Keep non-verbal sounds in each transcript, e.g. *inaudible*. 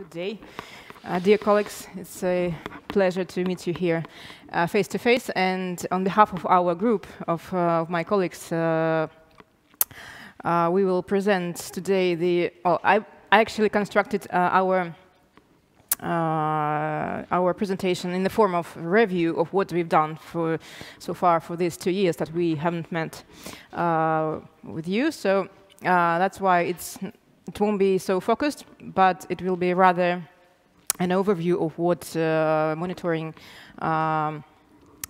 Good day. Uh, dear colleagues, it's a pleasure to meet you here uh, face to face. And on behalf of our group of, uh, of my colleagues, uh, uh, we will present today the. Oh, I, I actually constructed uh, our. our presentation in the form of review of what we've done for so far for these two years that we haven't met with you. So that's why it's it won't be so focused, but it will be rather an overview of what uh, monitoring um,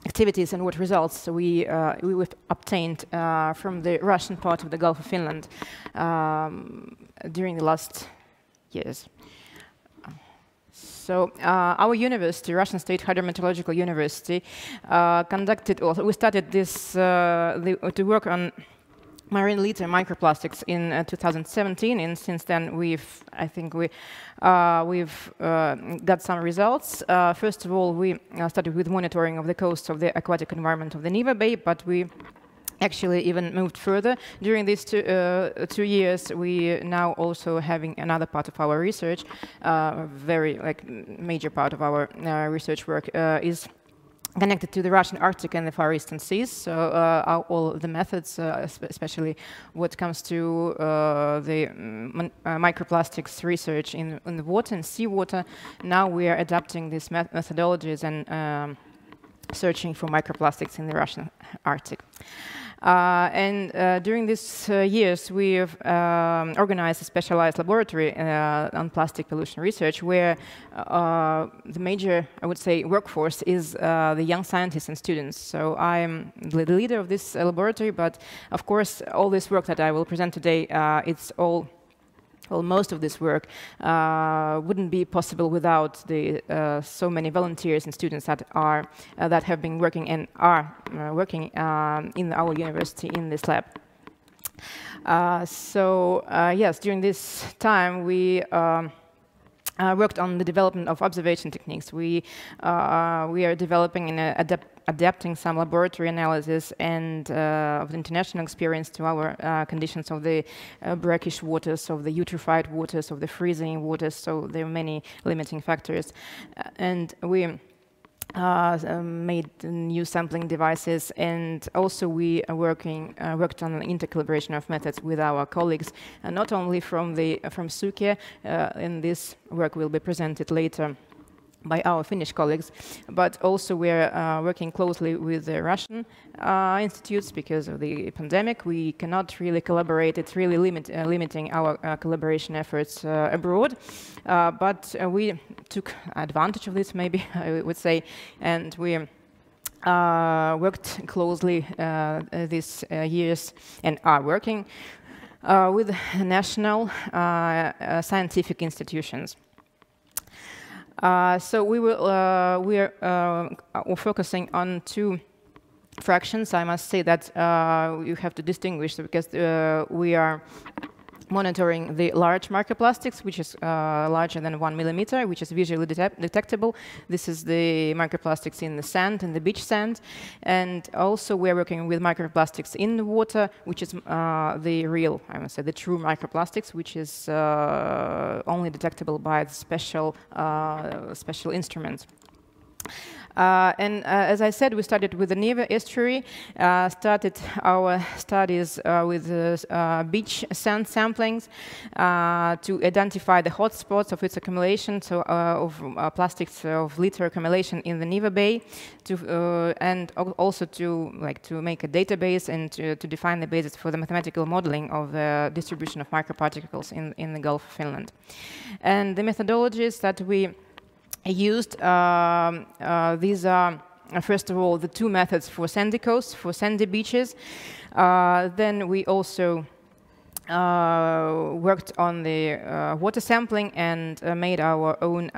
activities and what results we, uh, we obtained uh, from the Russian part of the Gulf of Finland um, during the last years. So uh, our university, Russian State Hydrometeorological University, uh, conducted, or we started this uh, the, to work on marine litter microplastics in uh, 2017, and since then we've, I think we, uh, we've uh, got some results. Uh, first of all, we uh, started with monitoring of the coast of the aquatic environment of the Neva Bay, but we actually even moved further. During these two, uh, two years, we now also having another part of our research, very like major part of our research work is connected to the Russian Arctic and the Far Eastern Seas. So uh, all the methods, uh, especially what comes to uh, the mm, uh, microplastics research in, in, the water and seawater, now we are adapting these met methodologies and um, searching for microplastics in the Russian Arctic. Uh, and uh, during these uh, years, we have um, organized a specialized laboratory on plastic pollution research where the major, I would say, workforce is the young scientists and students. So I'm the leader of this laboratory, but of course, all this work that I will present today, it's all well, most of this work uh, wouldn't be possible without the uh, so many volunteers and students that are uh, that have been working and are uh, working um, in our university in this lab. Uh, so uh, yes, during this time we. Um, uh, worked on the development of observation techniques. We, uh, we are developing and adapt adapting some laboratory analysis and uh, of the international experience to our uh, conditions of the uh, brackish waters, of the eutrophied waters, of the freezing waters. So there are many limiting factors. and we uh, um, made new sampling devices, and also we are working uh, worked on intercalibration of methods with our colleagues, uh, not only from the from SYKE, and this work will be presented later by our Finnish colleagues, but also we're uh, working closely with the Russian uh, institutes because of the pandemic. We cannot really collaborate. It's really limit, uh, limiting our collaboration efforts abroad. but we took advantage of this, maybe *laughs* I would say, and we uh, worked closely uh, these uh, years and are working with national scientific institutions. Uh, so we will uh, we are uh, focusing on two fractions. I must say that you have to distinguish because we are monitoring the large microplastics, which is uh, larger than one millimeter, which is visually detectable. This is the microplastics in the sand, in the beach sand. And also we're working with microplastics in the water, which is uh, the real, I must say, the true microplastics, which is uh, only detectable by the special, uh, special instruments. Uh, and uh, as I said, we started with the Neva estuary, uh, started our studies uh, with uh, uh, beach sand samplings to identify the hotspots of its accumulation, so of plastics of litter accumulation in the Neva Bay, to, and also to like to make a database and to, to, define the basis for the mathematical modeling of the distribution of microparticles in, in the Gulf of Finland. And the methodologies that we used. Um, uh, these are, uh, first of all, the two methods for sandy coasts, for sandy beaches. Uh, then we also uh, worked on the uh, water sampling and uh, made our own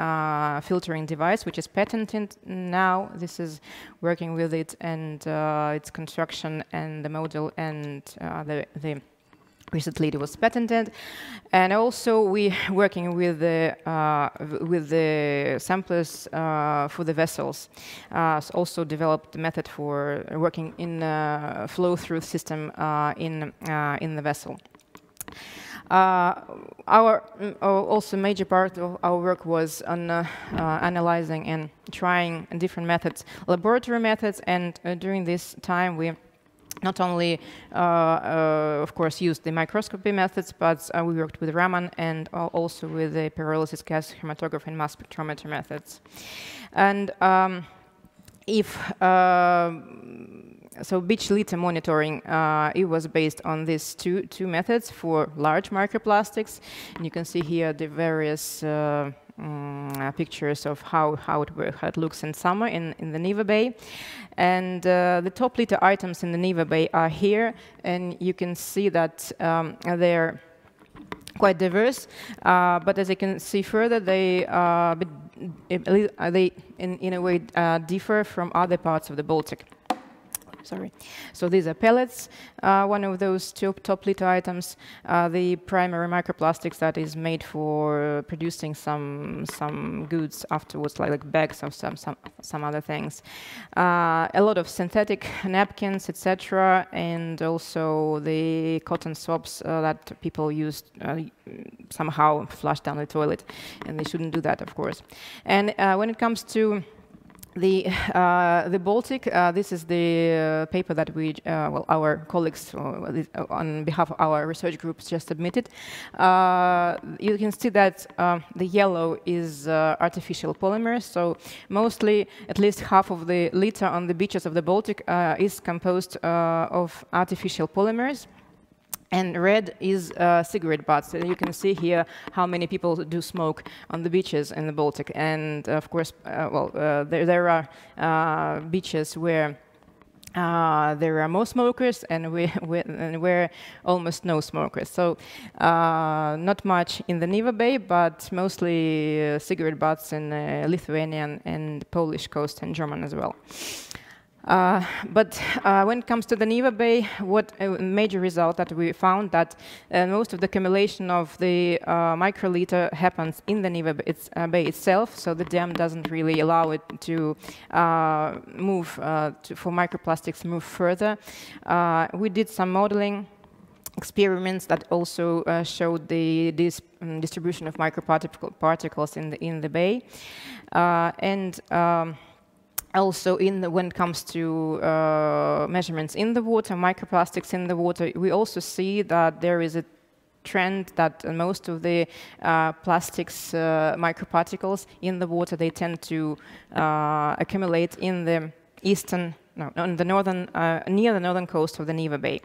filtering device, which is patented now. This is working with it and its construction and the model and the, the recently it was patented. And also we working with the uh, with the samplers uh, for the vessels. Uh, so also developed the method for working in a flow through system uh, in uh, in the vessel. Our mm, also major part of our work was on analyzing and trying different methods, laboratory methods, and during this time we not only, uh, uh, of course, used the microscopy methods, but uh, we worked with Raman and also with the pyrolysis gas chromatography and mass spectrometer methods. And um, if so beach litter monitoring, uh, it was based on these two, two methods for large microplastics. And you can see here the various uh, um, pictures of how, how it, how, it, looks in summer in, in the Neva Bay. And uh, the top litter items in the Neva Bay are here, and you can see that um, they're quite diverse, uh, but as you can see further, they, uh, they in, in a way uh, differ from other parts of the Baltic sorry. So these are pellets, uh, one of those two top litter items, uh, the primary microplastics that is made for producing some some goods afterwards, like, like bags or some, some, some other things. Uh, a lot of synthetic napkins, etc., and also the cotton swabs uh, that people use uh, somehow flush down the toilet, and they shouldn't do that, of course. And uh, when it comes to the, *laughs* uh, the Baltic, uh, this is the uh, paper that we, uh, well, our colleagues uh, uh, on behalf of our research groups just submitted. you can see that the yellow is artificial polymers, so mostly at least half of the litter on the beaches of the Baltic is composed of artificial polymers. And red is uh, cigarette butts. And you can see here how many people do smoke on the beaches in the Baltic. And of course, uh, well, uh, there, there are uh, beaches where uh, there are more smokers and, we, *laughs* we, and we're almost no smokers. So uh, not much in the Neva Bay, but mostly cigarette butts in Lithuanian and Polish coast and German as well. Uh, but uh, when it comes to the Neva Bay, what a major result that we found that uh, most of the accumulation of the uh, microlitter happens in the Neva Bay, it's, uh, Bay, itself, so the dam doesn't really allow it to uh, move, to, for microplastics to move further. we did some modeling experiments that also showed the this, um, distribution of microparticles in the, in the bay. and um, also in the, when it comes to uh, measurements in the water, microplastics in the water, we also see that there is a trend that most of the uh, plastics uh, microparticles in the water, they tend to uh, accumulate in the eastern, no, on the northern, uh, near the northern coast of the Neva Bay.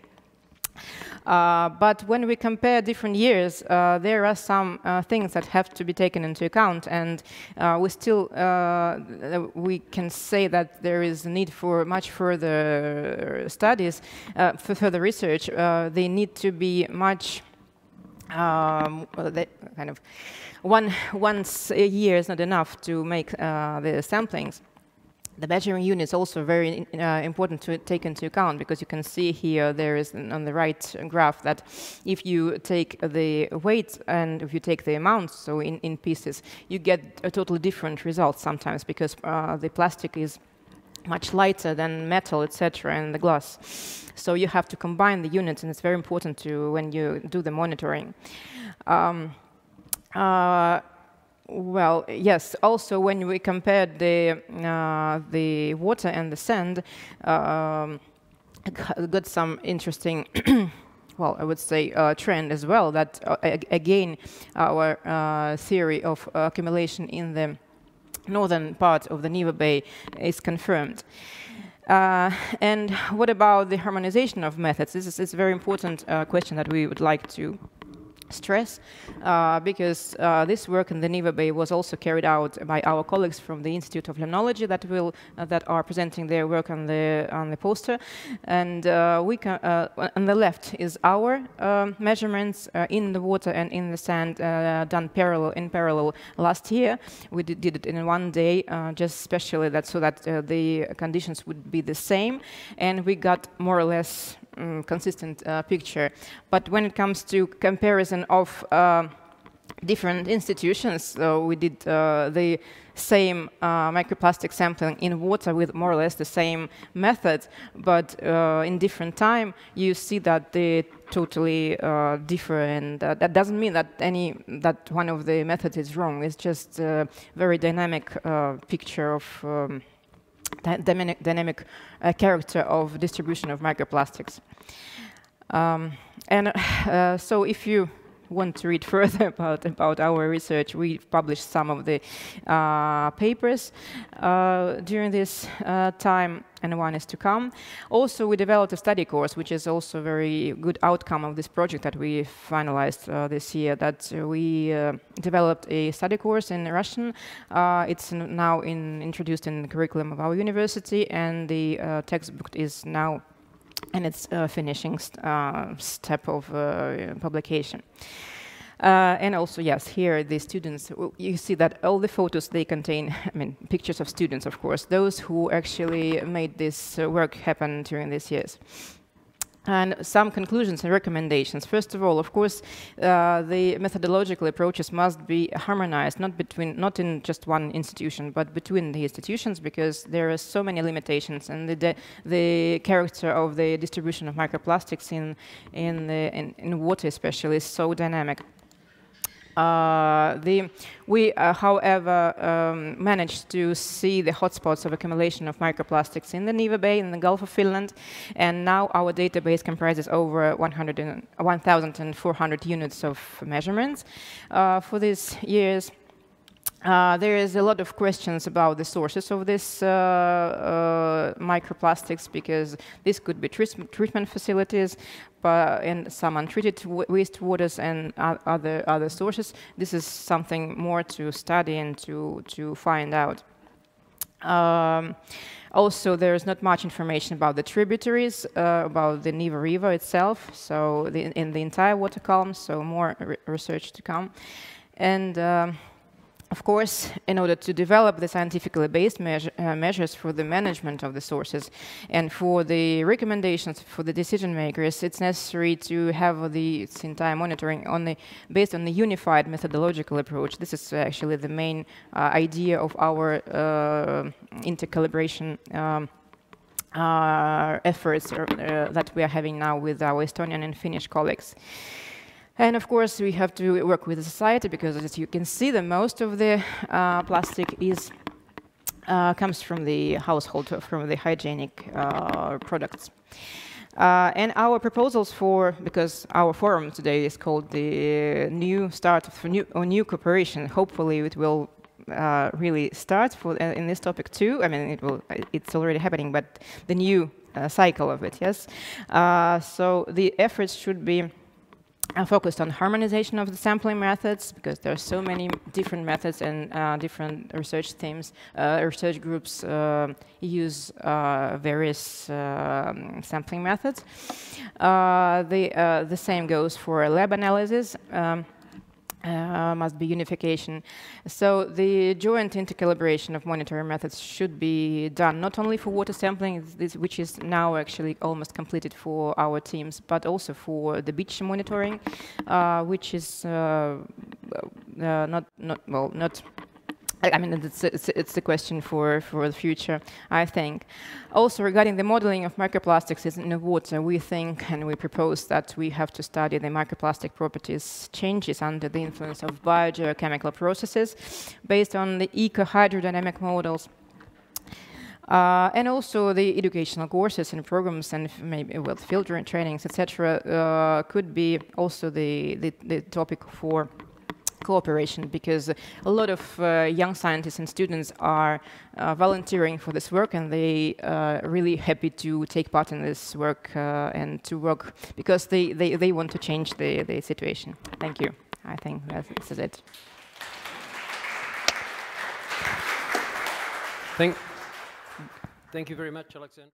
Uh, but when we compare different years, uh, there are some uh, things that have to be taken into account, and uh, we still uh, we can say that there is a need for much further studies, for further research. they need to be much um, kind of one once a year is not enough to make the samplings the measuring unit is also very uh, important to take into account because you can see here there is on the right graph that if you take the weight and if you take the amount, so in, in pieces, you get a totally different result sometimes because uh, the plastic is much lighter than metal, etc., and the glass. So you have to combine the units, and it's very important to when you do the monitoring. Um, uh, well, yes. Also, when we compared the uh, the water and the sand, um, got some interesting. *clears throat* well, I would say uh, trend as well. That uh, again, our uh, theory of accumulation in the northern part of the Neva Bay is confirmed. Uh, and what about the harmonization of methods? This is, a very important uh, question that we would like to stress uh, because uh, this work in the Neva Bay was also carried out by our colleagues from the Institute of Limnology that will uh, that are presenting their work on the on the poster. And uh, we can uh, on the left is our um, measurements uh, in the water and in the sand done parallel in parallel last year. We did, did it in one day just specially that so that the conditions would be the same. And we got more or less um, consistent uh, picture. But when it comes to comparison of uh, different institutions. We did uh, the same uh, microplastic sampling in water with more or less the same method, but uh, in different time, you see that they totally uh, differ, and uh, that doesn't mean that any that one of the methods is wrong. It's just a very dynamic uh, picture of. Um, dynamic, dynamic character of distribution of microplastics. Um, and so if you want to read *laughs* further about, about our research, we published some of the uh, papers uh, during this uh, time, and one is to come. Also, we developed a study course, which is also a very good outcome of this project that we finalized uh, this year, that we uh, developed a study course in Russian. Uh, it's now in, introduced in the curriculum of our university, and the textbook is now and its a finishing st uh, step of uh, publication. Uh, and also, yes, here the students, you see that all the photos, they contain, *laughs* I mean, pictures of students, of course, those who actually made this uh, work happen during these years and some conclusions and recommendations. First of all, of course, uh, the methodological approaches must be harmonized, not between, not in just one institution, but between the institutions, because there are so many limitations, and the the character of the distribution of microplastics in in the in, in water, especially, is so dynamic. Uh, the, we, uh, however, um, managed to see the hotspots of accumulation of microplastics in the Neva Bay in the Gulf of Finland, and now our database comprises over 1,400 units of measurements uh, for these years. Uh, there is a lot of questions about the sources of this uh, uh, microplastics because this could be treatment facilities but, and some untreated wastewaters and other other sources. This is something more to study and to to find out. Um, also, there is not much information about the tributaries, uh, about the Neva River itself, so the, in the entire water column, so more re research to come. And um, of course, in order to develop the scientifically based measure, uh, measures for the management of the sources and for the recommendations for the decision makers, it's necessary to have the entire monitoring on the, based on the unified methodological approach. This is actually the main uh, idea of our uh, intercollaboration um, uh, efforts uh, that we are having now with our Estonian and Finnish colleagues. And of course, we have to work with the society because, as you can see, the most of the uh, plastic is uh, comes from the household, from the hygienic uh, products. Uh, and our proposals for, because our forum today is called the New Start for New, or New Cooperation, hopefully it will uh, really start for, uh, in this topic too. I mean, it will, it's already happening, but the new cycle of it, yes. so the efforts should be I focused on harmonization of the sampling methods because there are so many different methods and uh, different research teams, uh, research groups uh, use uh, various um, sampling methods. Uh, the, uh, the same goes for lab analysis. Um, uh, must be unification. So the joint intercalibration of monitoring methods should be done not only for water sampling, which is now actually almost completed for our teams, but also for the beach monitoring, uh, which is uh, uh not not well not I mean, it's, it's, it's a question for, for the future, I think. Also, regarding the modeling of microplastics in the water, we think and we propose that we have to study the microplastic properties changes under the influence of biogeochemical processes based on the eco-hydrodynamic models. Uh, and also the educational courses and programs and maybe well, filtering trainings, etc., uh, could be also the, the, the topic for cooperation because a lot of uh, young scientists and students are uh, volunteering for this work and they are uh, really happy to take part in this work and to work because they, they, they want to change the, the situation. Thank you. I think this is it. Thank, thank you very much, Alexander.